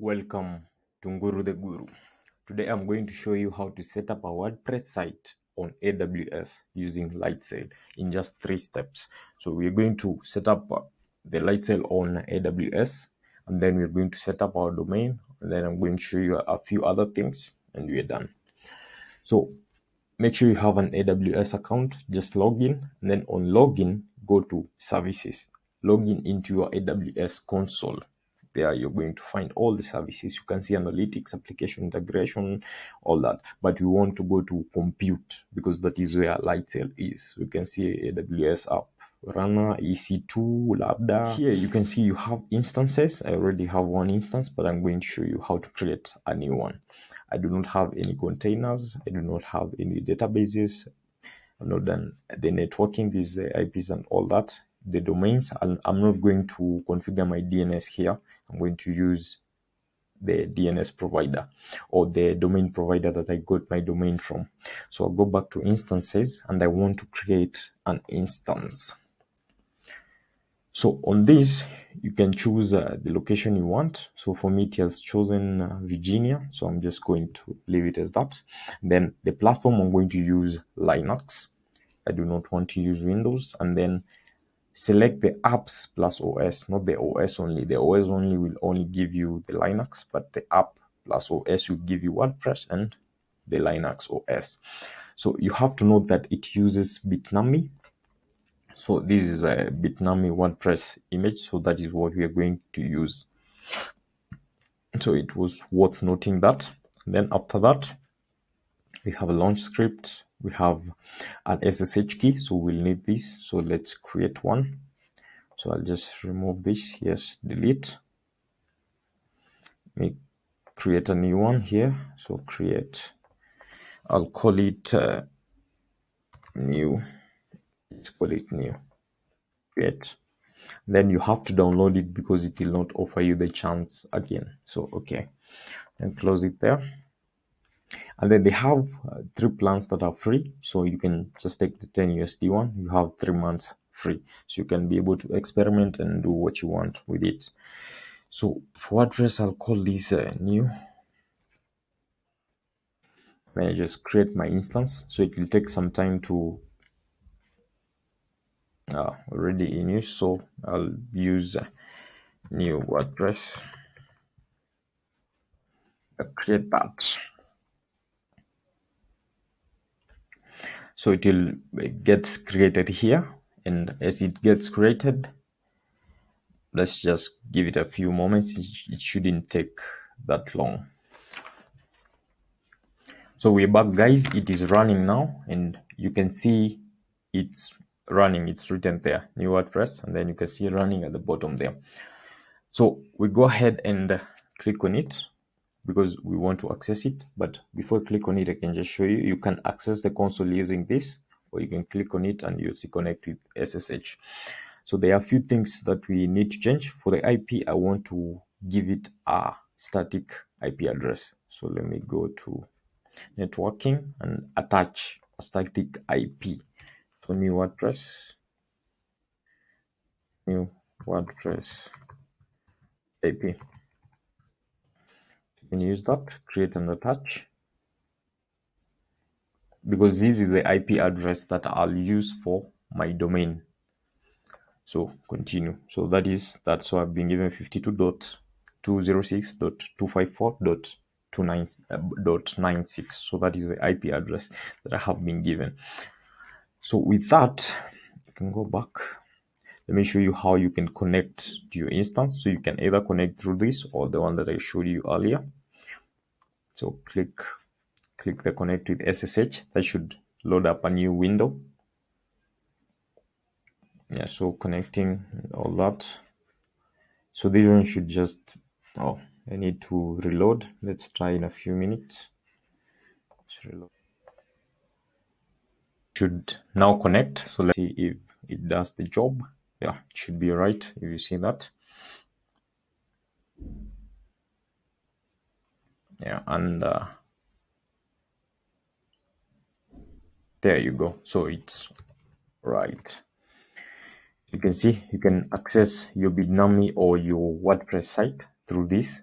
Welcome to Nguru the Guru. Today I'm going to show you how to set up a WordPress site on AWS using Lightsail in just three steps. So we're going to set up uh, the Lightsail on AWS and then we're going to set up our domain and then I'm going to show you a few other things and we're done. So make sure you have an AWS account, just log in and then on login, go to services, log in into your AWS console there you're going to find all the services. You can see analytics application integration all that. But we want to go to compute because that is where lightsail is. You can see aws app runner ec2 lambda. Here you can see you have instances. I already have one instance but i'm going to show you how to create a new one. I do not have any containers. I do not have any databases. I've not done. The networking with the ips and all that. The domains i'm not going to configure my dns here I'm going to use the DNS provider or the domain provider that I got my domain from. So I'll go back to instances and I want to create an instance. So on this, you can choose uh, the location you want. So for me, it has chosen uh, Virginia. So I'm just going to leave it as that. Then the platform, I'm going to use Linux. I do not want to use Windows. And then select the apps plus OS, not the OS only. The OS only will only give you the Linux, but the app plus OS will give you WordPress and the Linux OS. So you have to note that it uses Bitnami. So this is a Bitnami WordPress image. So that is what we are going to use. So it was worth noting that. Then after that, we have a launch script we have an SSH key so we'll need this. So let's create one. So I'll just remove this. Yes delete. Me create a new one here. So create I'll call it uh, new. Let's call it new. Create. Then you have to download it because it will not offer you the chance again. So okay. And close it there and then they have uh, three plans that are free. So you can just take the 10 usd one you have three months free. So you can be able to experiment and do what you want with it. So for wordpress i'll call this uh, new then i just create my instance. So it will take some time to uh, already in use so i'll use uh, new wordpress I'll create that so it will uh, get created here. And as it gets created let's just give it a few moments. It shouldn't take that long. So we're back guys. It is running now. And you can see it's running. It's written there. New wordpress and then you can see running at the bottom there. So we go ahead and click on it because we want to access it but before I click on it I can just show you. You can access the console using this or you can click on it and you'll see connect with SSH so there are a few things that we need to change. For the IP I want to give it a static IP address. So let me go to networking and attach a static IP so new WordPress new WordPress IP can use that create and attach. Because this is the IP address that I'll use for my domain. So continue. So that is that's so I've been given 52.206.254.29.96 uh, so that is the IP address that I have been given. So with that you can go back. Let me show you how you can connect to your instance. So you can either connect through this or the one that I showed you earlier so click click the connect with SSH that should load up a new window. Yeah so connecting all that. So this one should just oh I need to reload. Let's try in a few minutes. Should now connect. So let's see if it does the job. Yeah it should be right if you see that yeah and uh, there you go. So it's right. You can see you can access your bitnami or your wordpress site through this.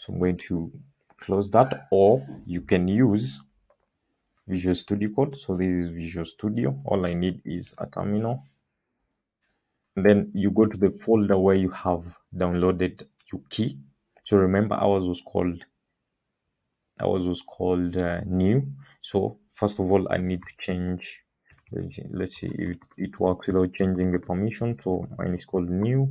So i'm going to close that or you can use visual studio code. So this is visual studio. All i need is a terminal. And then you go to the folder where you have downloaded your key. So remember ours was called ours was called uh, new. So first of all i need to change let's see if it works without changing the permission. So mine is called new.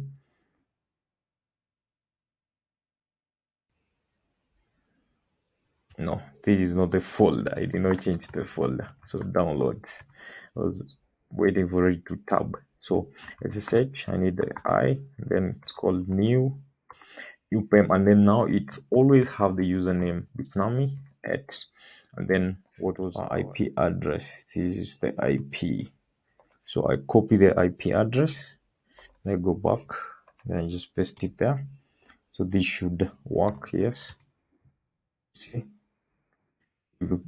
No this is not the folder. I did not change the folder. So download i was waiting for it to tab. So ssh i need the i then it's called new upem and then now it always have the username bitnami at and then what was ip address? This is the ip so i copy the ip address I go back then I just paste it there. So this should work yes. See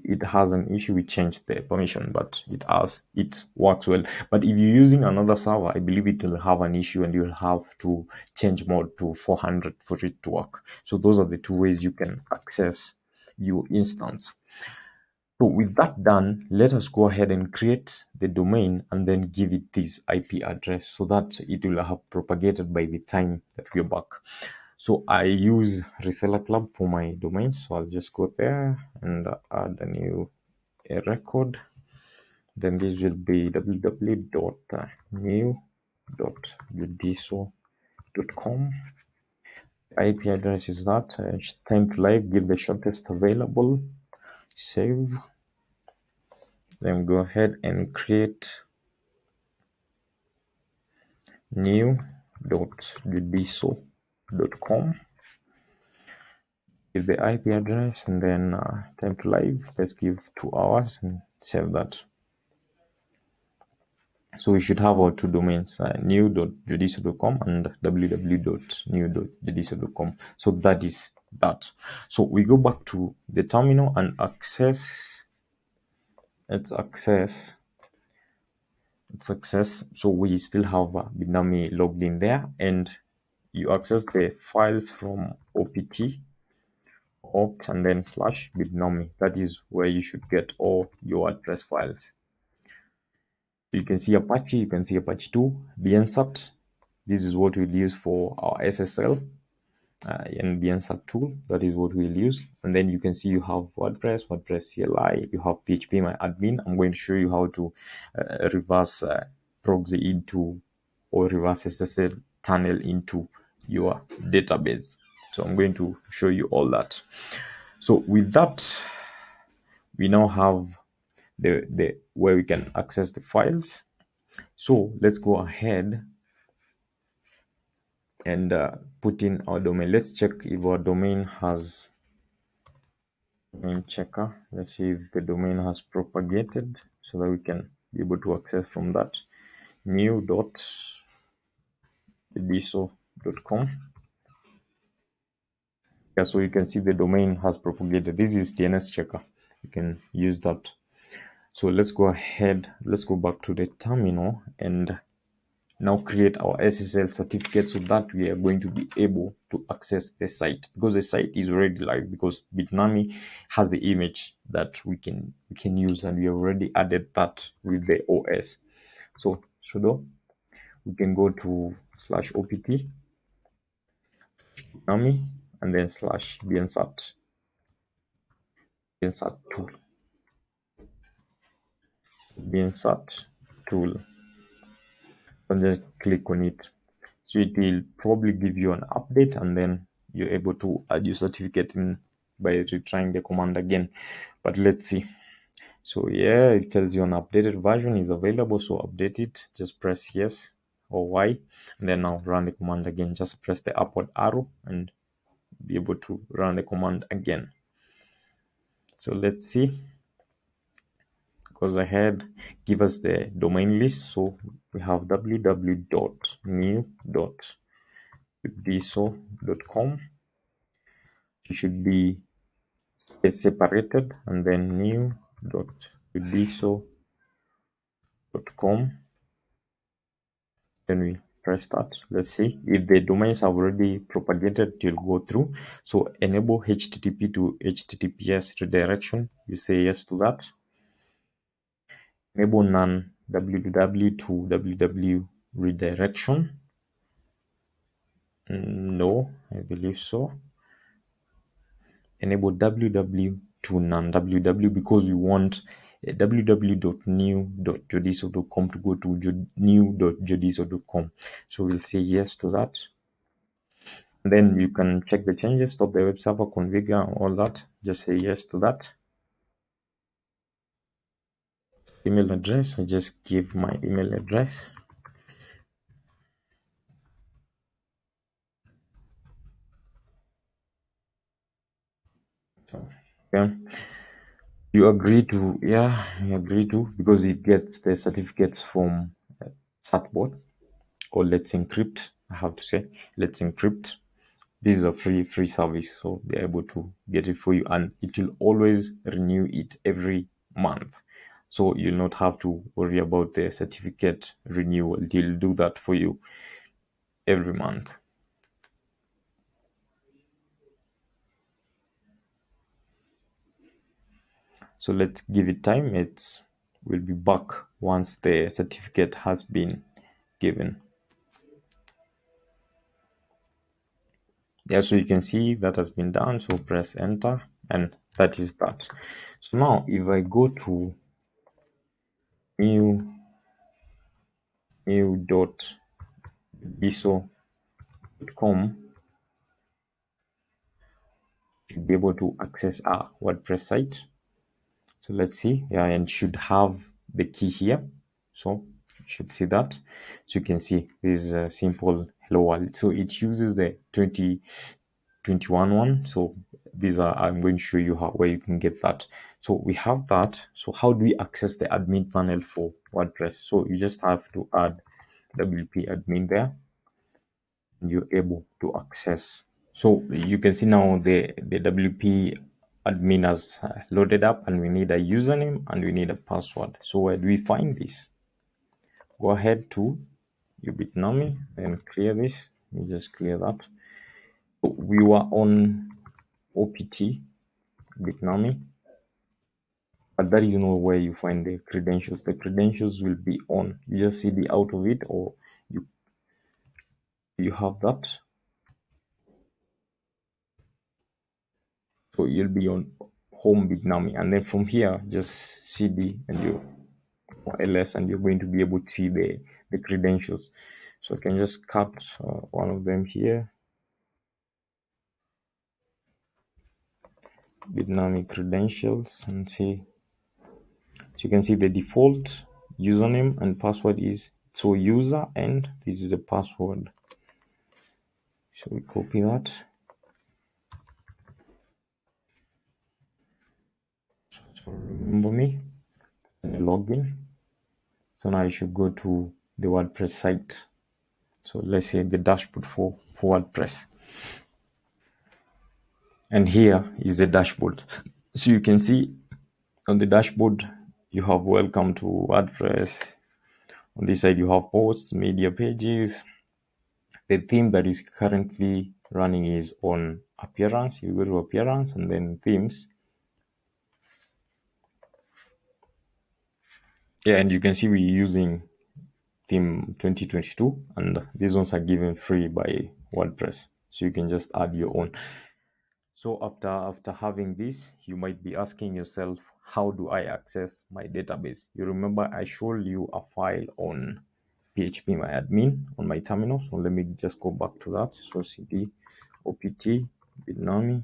it has an issue we changed the permission but it has it works well. But if you're using another server i believe it will have an issue and you'll have to change mode to 400 for it to work. So those are the two ways you can access your instance. So with that done let us go ahead and create the domain and then give it this ip address so that it will have propagated by the time that we're back so I use Reseller Club for my domain. So I'll just go there and add a new a record. Then this will be www.new.judiso.com. IP address is that. Uh, time to live, give the shortest available. Save. Then go ahead and create new. new.judiso.com com. Give the IP address and then uh, time to live. Let's give two hours and save that. So we should have our two domains uh, new.judiso.com and www.new.judiso.com so that is that. So we go back to the terminal and access let's access let's access. So we still have uh, Bitnami logged in there and you access the files from opt opt and then slash bitnami that is where you should get all your WordPress files. You can see apache you can see apache 2 bncert this is what we'll use for our ssl uh, and bncert tool that is what we'll use. And then you can see you have wordpress wordpress cli you have php my admin. I'm going to show you how to uh, reverse uh, proxy into or reverse ssl tunnel into your database. So i'm going to show you all that. So with that we now have the the where we can access the files. So let's go ahead and uh, put in our domain. Let's check if our domain has domain checker. Let's see if the domain has propagated so that we can be able to access from that. New dot com. Yeah, so you can see the domain has propagated. This is DNS checker. You can use that. So let's go ahead. Let's go back to the terminal and now create our SSL certificate so that we are going to be able to access the site because the site is already live because Bitnami has the image that we can we can use and we already added that with the OS. So sudo we can go to slash opt Nami and then slash bncert bncert tool. Bncert tool. And just click on it. So it will probably give you an update and then you're able to add your certificate in by retrying the command again. But let's see. So yeah it tells you an updated version is available so update it. Just press yes or y and then now run the command again. Just press the upward arrow and be able to run the command again. So let's see. Goes ahead give us the domain list so we have www.new.judiso.com it should be separated and then new.judiso.com then we press that let's see if the domains have already propagated it will go through. So enable http to https redirection. You say yes to that. Enable none www to www redirection. Mm, no i believe so. Enable www to none www because we want www.new.jodiso.com to go to new.jodiso.com so we'll say yes to that. Then you can check the changes stop the web server configure all that. Just say yes to that. Email address i just give my email address. So yeah you agree to yeah you agree to because it gets the certificates from uh, Certbot or let's encrypt i have to say let's encrypt. This is a free free service so they're able to get it for you and it will always renew it every month. So you'll not have to worry about the certificate renewal. They'll do that for you every month so let's give it time. It will be back once the certificate has been given. Yeah so you can see that has been done. So press enter and that is that. So now if i go to new new dot biso.com to be able to access our wordpress site so let's see. Yeah and should have the key here. So you should see that. So you can see this is a simple hello world. So it uses the 2021 one. So these are i'm going to show you how where you can get that. So we have that. So how do we access the admin panel for wordpress? So you just have to add wp admin there and you're able to access. So you can see now the the wp admin has loaded up and we need a username and we need a password. So where do we find this? Go ahead to ubitnami and clear this. Let me just clear that. We were on opt bitnami but that is not where you find the credentials. The credentials will be on. You just see the out of it or you you have that so you'll be on home bitnami and then from here just cd and you ls and you're going to be able to see the the credentials. So i can just cut uh, one of them here. Bitnami credentials and see. So you can see the default username and password is so user and this is the password. So we copy that so remember me and login. So now you should go to the wordpress site. So let's say the dashboard for, for wordpress. And here is the dashboard. So you can see on the dashboard you have welcome to wordpress. On this side you have posts media pages. The theme that is currently running is on appearance. You go to appearance and then themes yeah and you can see we're using theme 2022 and these ones are given free by wordpress. So you can just add your own. So after after having this you might be asking yourself how do i access my database? You remember i showed you a file on php my admin on my terminal. So let me just go back to that. So cd opt bitnami.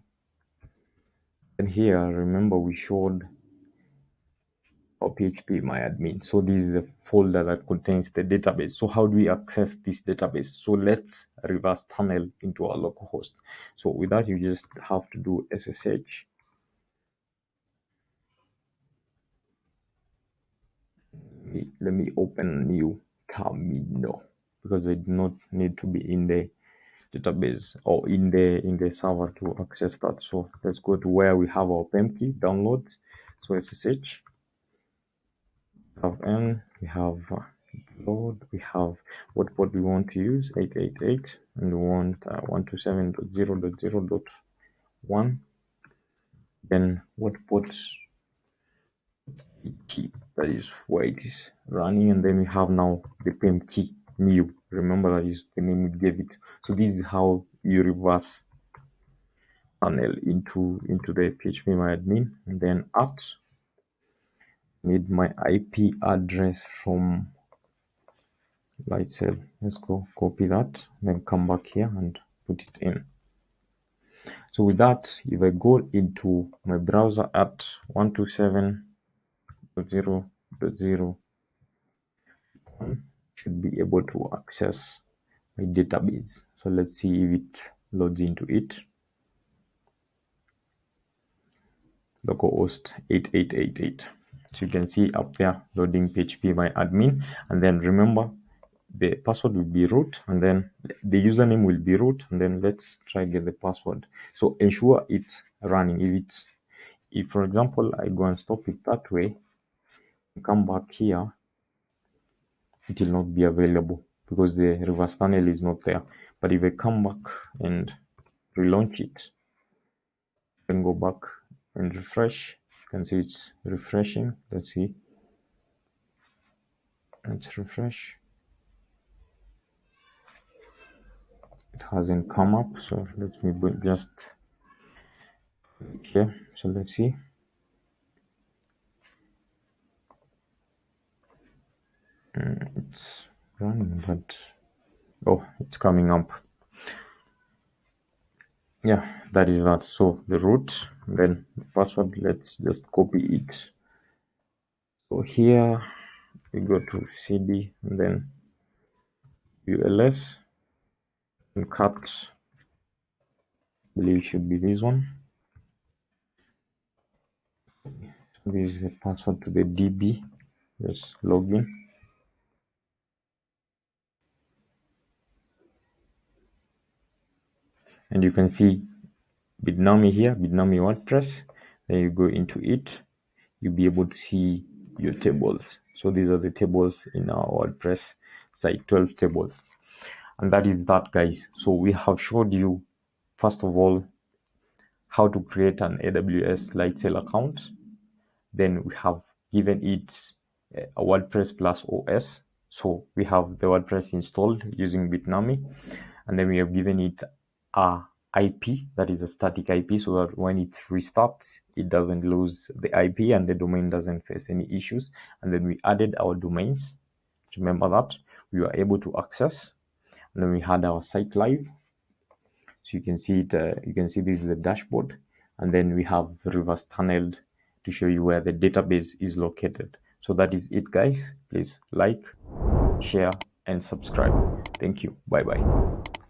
And here remember we showed or php my admin. So this is a folder that contains the database. So how do we access this database? So let's reverse tunnel into our localhost so with that you just have to do ssh let me open a new terminal because I do not need to be in the database or in the in the server to access that. So let's go to where we have our PEM downloads. So ssh have n we have load we have what port we want to use 888 and we want uh, 127.0.0.1 then what port key that is why it is running and then we have now the pem key new remember that is the name we gave it. So this is how you reverse panel into into the php admin and then at need my ip address from Lightsail. Let's go copy that, then come back here and put it in. So with that, if I go into my browser at 127.0.0, should be able to access my database. So let's see if it loads into it. localhost 8888. So you can see up there loading PHP my admin. And then remember the password will be root and then the username will be root and then let's try get the password. So ensure it's running. If it's if for example i go and stop it that way come back here it will not be available because the reverse tunnel is not there. But if i come back and relaunch it then go back and refresh can see it's refreshing. Let's see. Let's refresh. It hasn't come up so let me just here so let's see. Mm, it's running but oh it's coming up. Yeah that is that. So the root then the password let's just copy it so here we go to cd and then uls and cut I believe should be this one. This is the password to the db just login and you can see bitnami here bitnami wordpress then you go into it you'll be able to see your tables. So these are the tables in our wordpress site 12 tables. And that is that guys. So we have showed you first of all how to create an aws lightsail account. Then we have given it a wordpress plus os so we have the wordpress installed using bitnami. And then we have given it a ip that is a static ip so that when it restarts it doesn't lose the ip and the domain doesn't face any issues. And then we added our domains. Remember that? We were able to access. And then we had our site live. So you can see it uh, you can see this is the dashboard. And then we have reverse tunneled to show you where the database is located. So that is it guys. Please like share and subscribe. Thank you. Bye bye